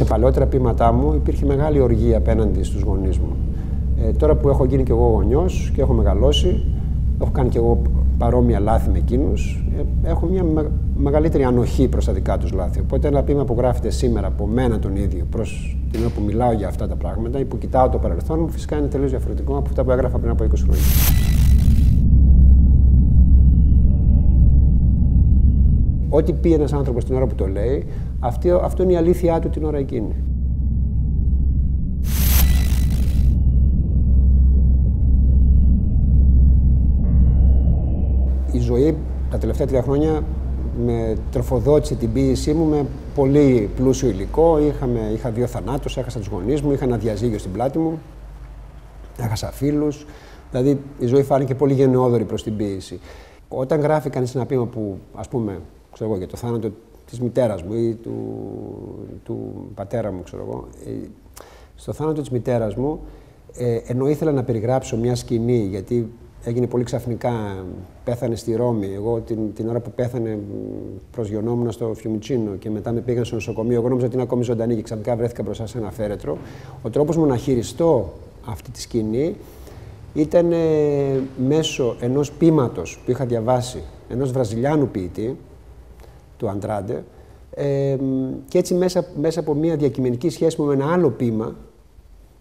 Σε παλαιότερα πείματά μου υπήρχε μεγάλη οργή απέναντι στους γονείς μου. Ε, τώρα που έχω γίνει και εγώ γονιός και έχω μεγαλώσει, έχω κάνει και εγώ παρόμοια λάθη με εκείνους, ε, έχω μια μεγαλύτερη ανοχή προς τα δικά τους λάθη. Οπότε ένα πείμα που γράφεται σήμερα από μένα τον ίδιο, προς την ώρα που μιλάω για αυτά τα πράγματα ή που κοιτάω το παρελθόν μου, φυσικά είναι τελείως διαφορετικό από αυτά που έγραφα πριν από 20 χρόνια. Ό,τι πει ένας άνθρωπος την ώρα που το λέει, αυτό, αυτό είναι η αλήθειά του την ώρα εκείνη. Η ζωή τα τελευταία τρία χρόνια με τροφοδότησε την ποίησή μου με πολύ πλούσιο υλικό. Είχαμε, είχα δύο θανάτους, έχασα τους γονείς μου, είχα ένα διαζύγιο στην πλάτη μου, έχασα φίλους. Δηλαδή η ζωή φάνηκε πολύ γενναιόδορη προς την ποίηση. Όταν γράφει κανείς ένα ποίημα που, ας πούμε, ξέρω εγώ, για το θάνατο της μητέρας μου ή του, του πατέρα μου, ξέρω εγώ, ε, στο θάνατο της μητέρας μου, ε, ενώ ήθελα να περιγράψω μια σκηνή, γιατί έγινε πολύ ξαφνικά, πέθανε στη Ρώμη. Εγώ την, την ώρα που πέθανε προσγειωνόμουν στο Φιουμιτσίνο και μετά με πήγαν στο νοσοκομείο. Εγώ νόμιζα ότι είναι ακόμη ζωντανή και ξαφνικά βρέθηκα μπροστά σε ένα φέρετρο. Ο τρόπος μου να χειριστώ αυτή τη σκηνή ήταν μέσω ενός πείματος που είχα διαβάσει, ενός βραζιλιάνου ποιητή, του Αντράντε, ε, και έτσι μέσα, μέσα από μια διακειμενική σχέση μου με ένα άλλο ποίημα,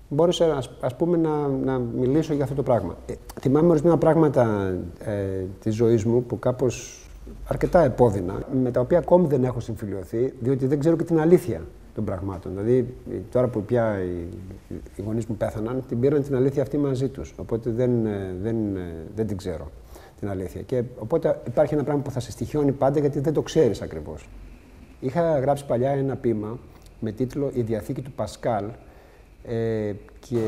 μπόρεσα ας, ας πούμε να, να μιλήσω για αυτό το πράγμα. Ε, θυμάμαι ορισμένα πράγματα ε, της ζωής μου που κάπως αρκετά επώδυνα, με τα οποία ακόμη δεν έχω συμφιλειωθεί, διότι δεν ξέρω και την αλήθεια των πραγμάτων. Δηλαδή, τώρα που πια οι, οι γονείς μου πέθαναν, την πήραν την αλήθεια αυτή μαζί τους. Οπότε δεν, ε, δεν, ε, δεν την ξέρω την αλήθεια. Και οπότε υπάρχει ένα πράγμα που θα σε στοιχιώνει πάντα γιατί δεν το ξέρεις ακριβώς. Είχα γράψει παλιά ένα ποίημα με τίτλο «Η Διαθήκη του Πασκάλ», ε, και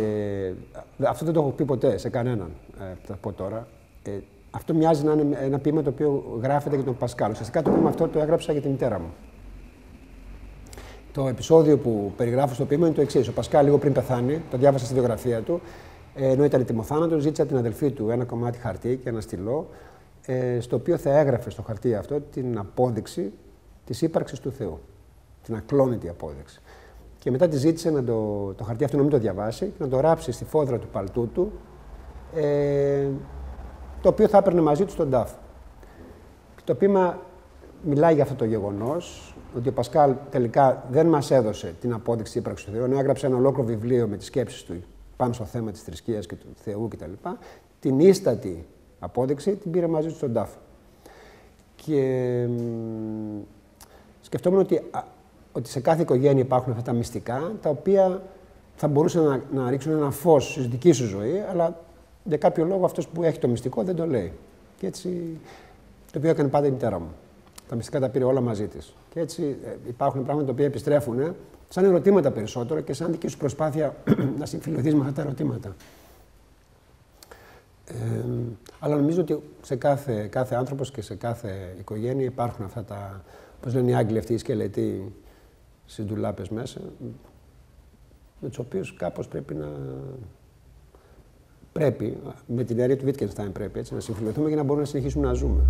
αυτό δεν το έχω πει ποτέ σε κανέναν, ε, θα πω τώρα. Ε, αυτό μοιάζει να είναι ένα ποίημα το οποίο γράφεται για τον Πασκάλ. Ουσιαστικά το ποίημα αυτό το έγραψα για τη μητέρα μου. Το επεισόδιο που περιγράφω στο ποίημα είναι το εξής. Ο Πασκάλ, λίγο πριν πεθάνει, το διάβασα στη βιογραφία του, ε, ενώ ήταν τιμοθάνατο, ζήτησα την αδελφή του ένα κομμάτι χαρτί και ένα στυλό, ε, στο οποίο θα έγραφε στο χαρτί αυτό την απόδειξη της ύπαρξης του Θεού. Την ακλόνητη απόδειξη. Και μετά τη ζήτησε να το, το χαρτί αυτό να μην το διαβάσει και να το ράψει στη φόδρα του παλτού του, ε, το οποίο θα έπαιρνε μαζί του στον τάφ. Το ποίημα μιλάει για αυτό το γεγονός, ότι ο Πασκάλ τελικά δεν μας έδωσε την απόδειξη της ύπαρξης του Θεού, ενώ έγραψε ένα ολόκληρο βιβλίο με τις σκέψεις του πάνω στο θέμα της θρησκείας και του Θεού κτλ. Την ίστατη απόδειξη την πήρε μαζί του στον τάφ. Και σκεφτόμουν ότι ότι σε κάθε οικογένεια υπάρχουν αυτά τα μυστικά, τα οποία θα μπορούσαν να, να ρίξουν ένα φως στη δική σου ζωή, αλλά για κάποιο λόγο αυτός που έχει το μυστικό δεν το λέει. Και έτσι το οποίο έκανε πάντα η μητέρα μου. Τα μυστικά τα πήρε όλα μαζί της. Και έτσι ε, υπάρχουν πράγματα τα οποία επιστρέφουν ε, σαν ερωτήματα περισσότερο και σαν δική σου προσπάθεια να συμφιλωθεί με αυτά τα ερωτήματα. Ε, αλλά νομίζω ότι σε κάθε, κάθε άνθρωπος και σε κάθε οικογένεια υπάρχουν αυτά τα, πώς λένε οι Άγγλοι αυτοί οι σκελετοί, στις ντουλάπες μέσα, με τους οποίους κάπως πρέπει να... Πρέπει, με την αίρια του Wittgenstein πρέπει, έτσι, να συμφιλειωθούμε για να μπορούμε να συνεχίσουμε να ζούμε.